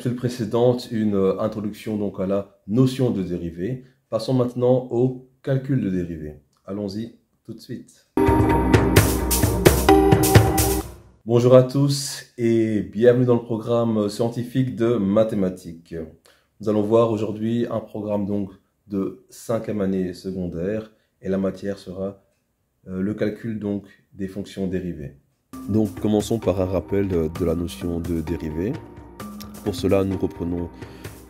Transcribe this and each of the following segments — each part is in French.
capsule précédente une euh, introduction donc à la notion de dérivée. Passons maintenant au calcul de dérivée. Allons-y tout de suite. Bonjour à tous et bienvenue dans le programme scientifique de mathématiques. Nous allons voir aujourd'hui un programme donc de cinquième année secondaire et la matière sera euh, le calcul donc des fonctions dérivées. Donc commençons par un rappel de la notion de dérivée. Pour cela, nous reprenons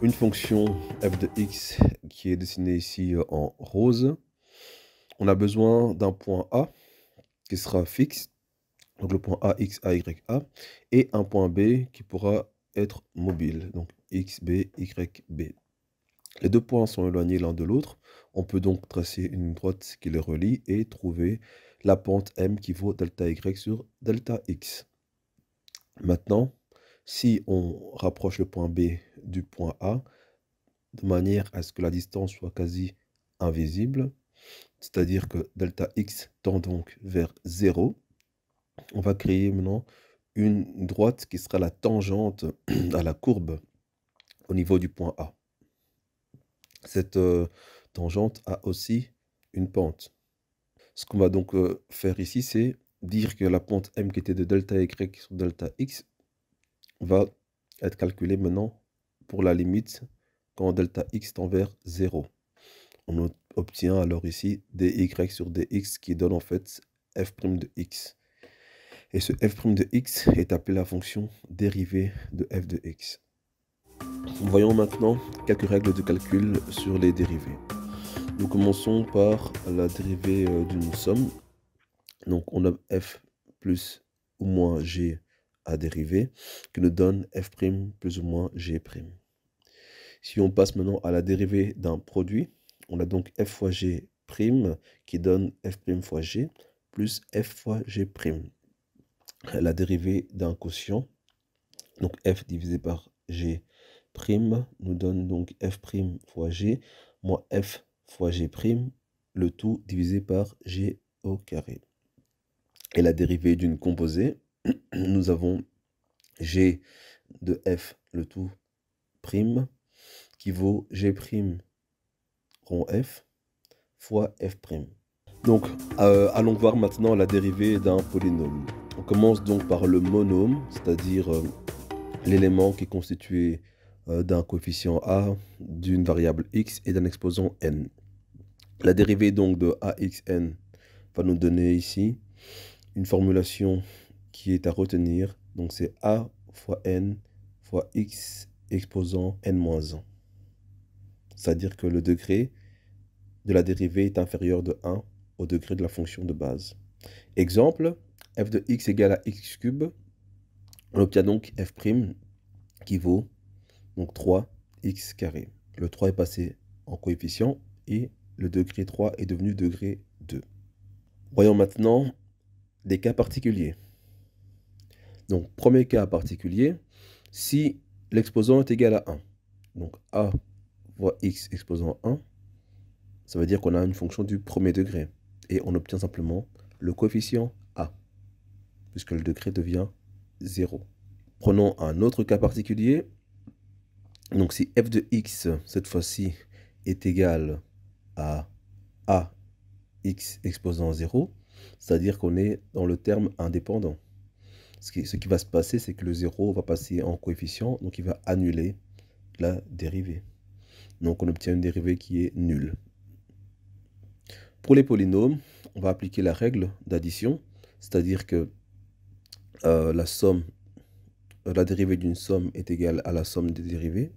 une fonction f de x qui est dessinée ici euh, en rose. On a besoin d'un point A qui sera fixe, donc le point A, X, A, Y, A, et un point B qui pourra être mobile, donc X, B, Y, B. Les deux points sont éloignés l'un de l'autre. On peut donc tracer une droite qui les relie et trouver la pente m qui vaut delta y sur delta x. Maintenant, si on rapproche le point B du point A, de manière à ce que la distance soit quasi invisible, c'est-à-dire que delta x tend donc vers 0, on va créer maintenant une droite qui sera la tangente à la courbe au niveau du point A. Cette euh, tangente a aussi une pente. Ce qu'on va donc euh, faire ici, c'est dire que la pente m qui était de delta y sur delta x va être calculée maintenant pour la limite quand delta x tend vers 0. On obtient alors ici dy sur dx qui donne en fait f' de x. Et ce f' de x est appelé la fonction dérivée de f de x. Voyons maintenant quelques règles de calcul sur les dérivées. Nous commençons par la dérivée euh, d'une somme. Donc on a f plus ou moins g à dériver qui nous donne f' plus ou moins g'. Si on passe maintenant à la dérivée d'un produit, on a donc f fois g' qui donne f' fois g plus f fois g'. La dérivée d'un quotient, donc f divisé par g' nous donne donc f' fois g moins f fois g', le tout divisé par g au carré. Et la dérivée d'une composée, nous avons g de f le tout prime qui vaut g rond f fois f prime. Donc, euh, allons voir maintenant la dérivée d'un polynôme. On commence donc par le monôme, c'est-à-dire euh, l'élément qui est constitué euh, d'un coefficient a, d'une variable x et d'un exposant n. La dérivée donc de axn va nous donner ici une formulation qui est à retenir. Donc c'est a fois n fois x exposant n-1. C'est-à-dire que le degré de la dérivée est inférieur de 1 au degré de la fonction de base. Exemple, f de x égale à x cube. On obtient donc f' qui vaut donc 3x carré. Le 3 est passé en coefficient et le degré 3 est devenu degré 2. Voyons maintenant des cas particuliers. Donc, premier cas particulier, si l'exposant est égal à 1, donc a fois x exposant 1, ça veut dire qu'on a une fonction du premier degré. Et on obtient simplement le coefficient a, puisque le degré devient 0. Prenons un autre cas particulier. Donc si f de x, cette fois-ci, est égal à a x exposant 0, c'est-à-dire qu'on est dans le terme indépendant. Ce qui, va se passer, c'est que le 0 va passer en coefficient, donc il va annuler la dérivée. Donc on obtient une dérivée qui est nulle. Pour les polynômes, on va appliquer la règle d'addition, c'est-à-dire que euh, la somme, la dérivée d'une somme est égale à la somme des dérivées.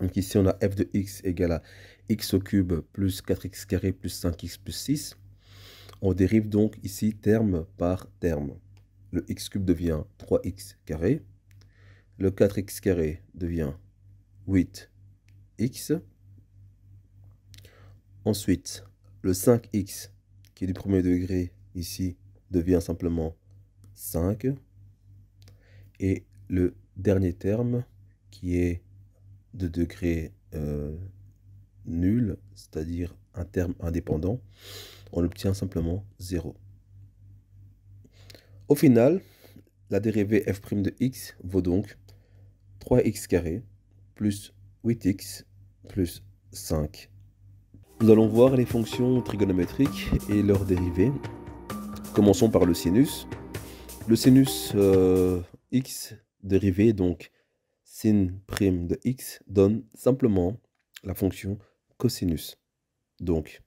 Donc ici, on a f de x égale à x au cube plus 4x carré plus 5x plus 6. On dérive donc ici terme par terme. Le x cube devient 3x carré. Le 4x carré devient 8x. Ensuite, le 5x qui est du premier degré ici devient simplement 5. Et le dernier terme qui est de degré euh, nul, c'est-à-dire un terme indépendant, on obtient simplement 0. Au final, la dérivée f' de x vaut donc 3x carré plus 8x plus 5. Nous allons voir les fonctions trigonométriques et leurs dérivées. Commençons par le sinus. Le sinus euh, x dérivé, donc sin prime de x, donne simplement la fonction cosinus. Donc,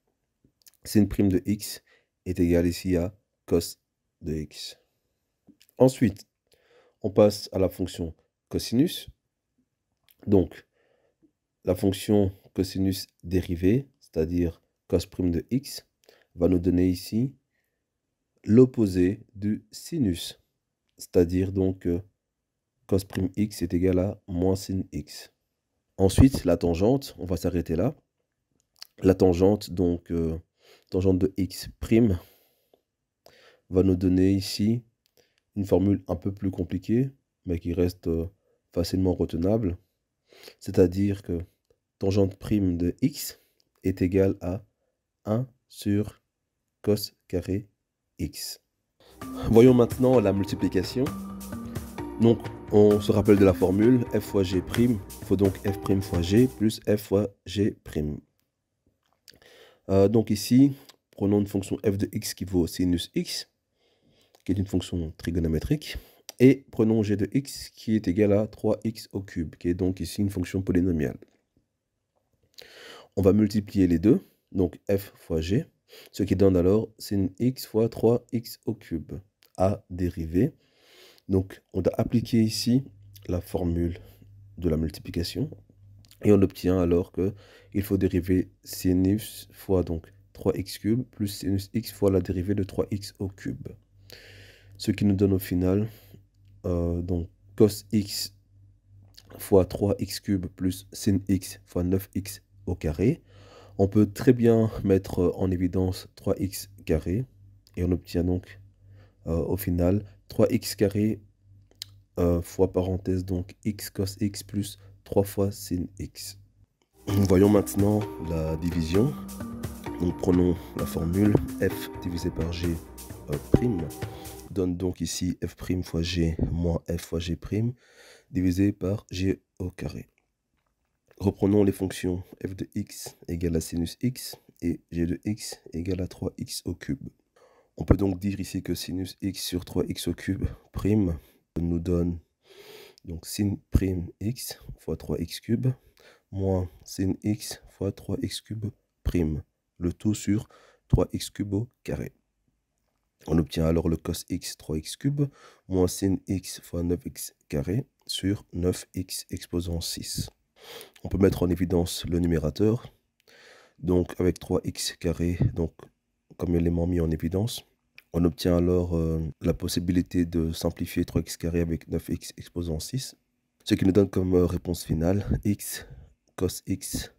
sin prime de x est égal ici à cos de x. Ensuite, on passe à la fonction cosinus. Donc, la fonction cosinus dérivée, c'est-à-dire cos prime de x, va nous donner ici l'opposé du sinus, c'est-à-dire donc cos prime x est égal à moins sin x. Ensuite, la tangente, on va s'arrêter là. La tangente, donc euh, tangente de x prime, va nous donner ici une formule un peu plus compliquée, mais qui reste euh, facilement retenable. C'est-à-dire que tangente prime de x est égale à 1 sur cos carré x. Voyons maintenant la multiplication. Donc, on se rappelle de la formule f fois g', il faut donc f' fois g plus f fois g'. Euh, donc ici, prenons une fonction f de x qui vaut sinus x, qui est une fonction trigonométrique, et prenons g de x qui est égal à 3x au cube, qui est donc ici une fonction polynomiale. On va multiplier les deux, donc f fois g, ce qui donne alors sin x fois 3x au cube, à dériver. Donc on doit appliquer ici la formule de la multiplication, et on obtient alors que il faut dériver sinus fois donc 3x cube plus sinus x fois la dérivée de 3x au cube. Ce qui nous donne au final euh, donc cos x fois 3x cube plus sin x fois 9x au carré. On peut très bien mettre en évidence 3x carré et on obtient donc euh, au final 3x carré euh, fois parenthèse donc x cos x plus 3 fois sin x. Voyons maintenant la division. Nous prenons la formule f divisé par g prime donne donc ici f fois g moins f fois g divisé par g au carré. Reprenons les fonctions f de x égale à sinus x et g de x égale à 3x au cube. On peut donc dire ici que sinus x sur 3x au cube prime nous donne donc sin prime x fois 3x cube moins sin x fois 3x cube prime. Le tout sur 3x cube au carré. On obtient alors le cos x 3x cube moins sin x fois 9x carré sur 9x exposant 6. On peut mettre en évidence le numérateur. Donc avec 3x carré, donc comme élément mis en évidence, on obtient alors euh, la possibilité de simplifier 3x carré avec 9x exposant 6. Ce qui nous donne comme euh, réponse finale x cos x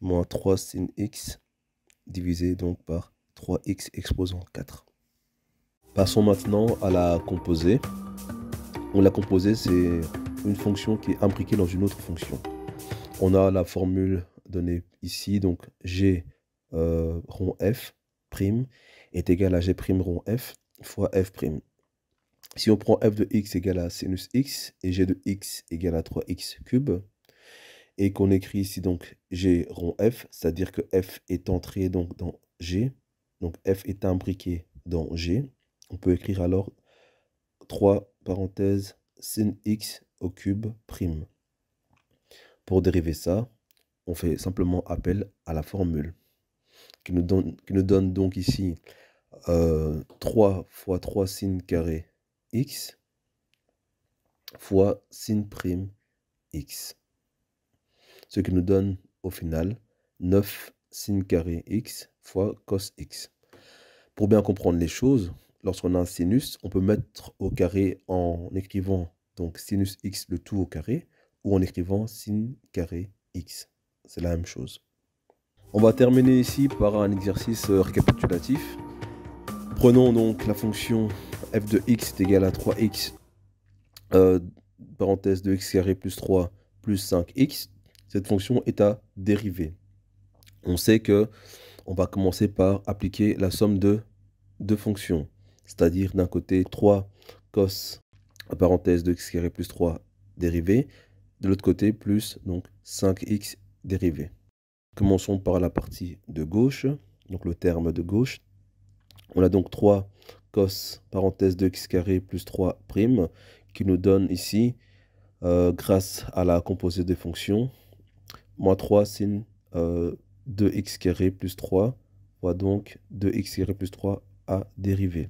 moins 3 sin x divisé donc par 3x exposant 4. Passons maintenant à la composée. la composée, c'est une fonction qui est imbriquée dans une autre fonction. On a la formule donnée ici, donc g euh, rond f prime est égal à g prime rond f fois f prime. Si on prend f de x égale à sinus x et g de x égale à 3x cube, et qu'on écrit ici donc g rond f, c'est-à-dire que f est entré donc dans g, donc f est imbriqué dans g, on peut écrire alors 3 parenthèses sin x au cube prime. Pour dériver ça, on fait simplement appel à la formule qui nous donne, donc ici 3 euh, fois 3 sin carré x fois sin prime x. Ce qui nous donne au final 9 sin carré x fois cos x. Pour bien comprendre les choses, lorsqu'on a un sinus, on peut mettre au carré en écrivant donc sinus x le tout au carré ou en écrivant sin carré x. C'est la même chose. On va terminer ici par un exercice euh, récapitulatif. Prenons donc la fonction f de x est égal à 3x, euh, parenthèse de x carré plus 3 plus 5x. Cette fonction est à dériver. On sait que on va commencer par appliquer la somme de deux fonctions, c'est-à-dire d'un côté 3 cos, parenthèse de x carré plus 3 dérivé, de l'autre côté plus donc 5x dérivé. Commençons par la partie de gauche, donc le terme de gauche. On a donc 3 cos parenthèse de x carré plus 3 prime qui nous donne ici, euh, grâce à la composée des fonctions, moins 3 sin euh, 2x carré plus 3 fois donc 2x carré plus 3 à dériver.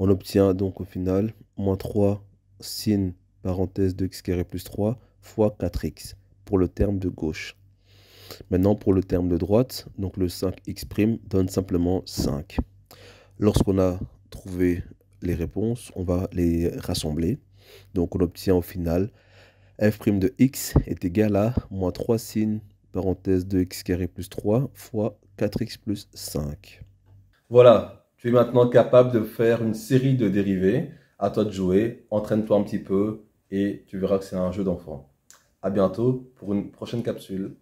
On obtient donc au final moins 3 sin parenthèse de x carré plus 3 fois 4x pour le terme de gauche. Maintenant, pour le terme de droite, donc le 5x' donne simplement 5. Lorsqu'on a trouvé les réponses, on va les rassembler. Donc, on obtient au final f' de x est égal à moins 3 sin parenthèse de x carré plus 3 fois 4x plus 5. Voilà, tu es maintenant capable de faire une série de dérivés. À toi de jouer, entraîne-toi un petit peu et tu verras que c'est un jeu d'enfant. À bientôt pour une prochaine capsule.